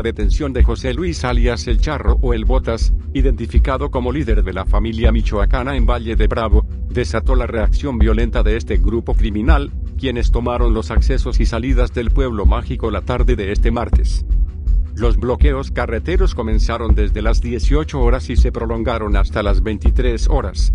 La detención de José Luis alias El Charro o El Botas, identificado como líder de la familia michoacana en Valle de Bravo, desató la reacción violenta de este grupo criminal, quienes tomaron los accesos y salidas del pueblo mágico la tarde de este martes. Los bloqueos carreteros comenzaron desde las 18 horas y se prolongaron hasta las 23 horas.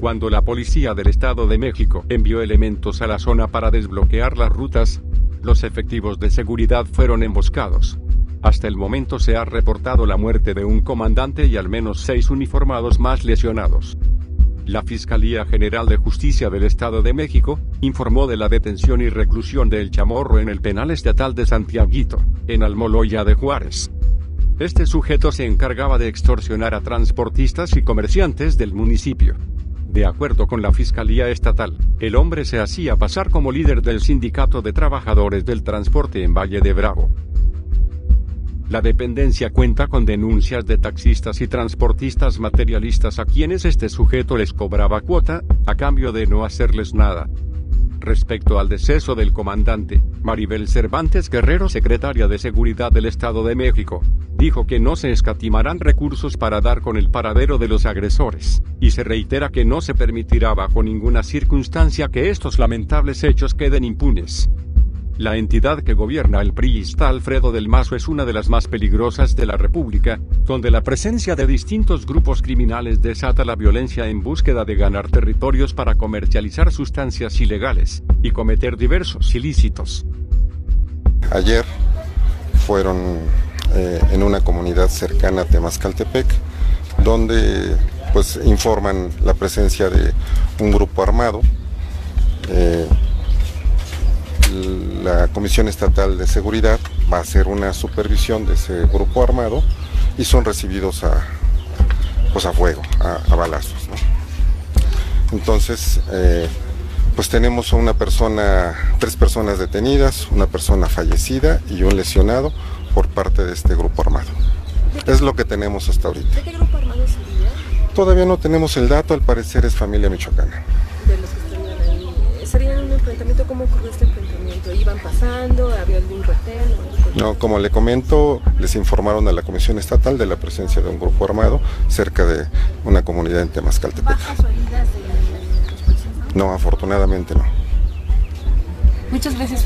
Cuando la policía del Estado de México envió elementos a la zona para desbloquear las rutas, los efectivos de seguridad fueron emboscados. Hasta el momento se ha reportado la muerte de un comandante y al menos seis uniformados más lesionados. La Fiscalía General de Justicia del Estado de México informó de la detención y reclusión del Chamorro en el penal estatal de Santiaguito, en Almoloya de Juárez. Este sujeto se encargaba de extorsionar a transportistas y comerciantes del municipio. De acuerdo con la Fiscalía Estatal, el hombre se hacía pasar como líder del Sindicato de Trabajadores del Transporte en Valle de Bravo. La dependencia cuenta con denuncias de taxistas y transportistas materialistas a quienes este sujeto les cobraba cuota, a cambio de no hacerles nada. Respecto al deceso del comandante, Maribel Cervantes Guerrero, secretaria de Seguridad del Estado de México, dijo que no se escatimarán recursos para dar con el paradero de los agresores, y se reitera que no se permitirá bajo ninguna circunstancia que estos lamentables hechos queden impunes. La entidad que gobierna el priista Alfredo del Mazo es una de las más peligrosas de la República, donde la presencia de distintos grupos criminales desata la violencia en búsqueda de ganar territorios para comercializar sustancias ilegales y cometer diversos ilícitos. Ayer fueron eh, en una comunidad cercana a Temascaltepec, donde pues informan la presencia de un grupo armado. Eh, Comisión Estatal de Seguridad va a hacer una supervisión de ese grupo armado y son recibidos a, pues a fuego, a, balazos. Entonces, eh, pues tenemos a una persona, tres personas detenidas, una persona fallecida y un lesionado por parte de este grupo armado. Es lo que tenemos hasta ahorita. ¿De qué grupo armado sería? Todavía no tenemos el dato, al parecer es familia michoacana. De los que estarían ahí. ¿Sería un enfrentamiento? ¿Cómo ocurrió este enfrentamiento? ¿Iban pasando? ¿Había algún retén? No, como le comento, les informaron a la Comisión Estatal de la presencia de un grupo armado cerca de una comunidad en Temascaltepec. ¿Bajas o heridas de los policías? No, afortunadamente no. Muchas gracias.